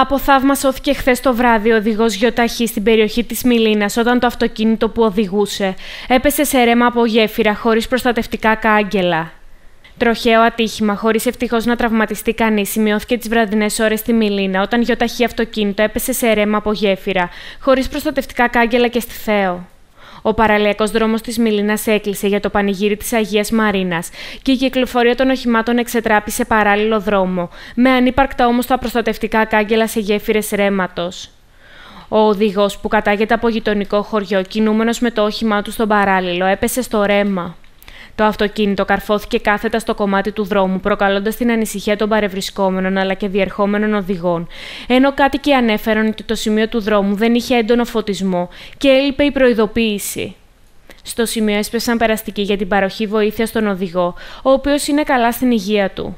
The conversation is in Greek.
Από θαύμα σώθηκε χθες το βράδυ ο οδηγός γιοταχή στην περιοχή της Μιλίνας όταν το αυτοκίνητο που οδηγούσε έπεσε σε ρέμα από γέφυρα χωρίς προστατευτικά κάγκελα. Τροχαίο ατύχημα, χωρίς ευτυχώς να τραυματιστεί κανείς, σημειώθηκε τις βραδινές ώρες στη Μιλίνα όταν γιοταχή αυτοκίνητο έπεσε σε ρέμα από γέφυρα, χωρίς προστατευτικά κάγκελα και στη Θέο. Ο παραλιακός δρόμος της Μιλίνας έκλεισε για το πανηγύρι της Αγίας Μαρίνας και η κυκλοφορία των οχημάτων εξετράπη σε παράλληλο δρόμο, με ανύπαρκτα όμως τα προστατευτικά κάγκελα σε γέφυρες ρέματος. Ο οδηγός που κατάγεται από γειτονικό χωριό, κινούμενος με το όχημά του στον παράλληλο, έπεσε στο ρέμα. Το αυτοκίνητο καρφώθηκε κάθετα στο κομμάτι του δρόμου, προκαλώντας την ανησυχία των παρευρισκόμενων αλλά και διερχόμενων οδηγών, ενώ κάτοικοι ανέφεραν ότι το σημείο του δρόμου δεν είχε έντονο φωτισμό και έλειπε η προειδοποίηση. Στο σημείο έσπεσαν περαστικοί για την παροχή βοήθεια στον οδηγό, ο οποίος είναι καλά στην υγεία του.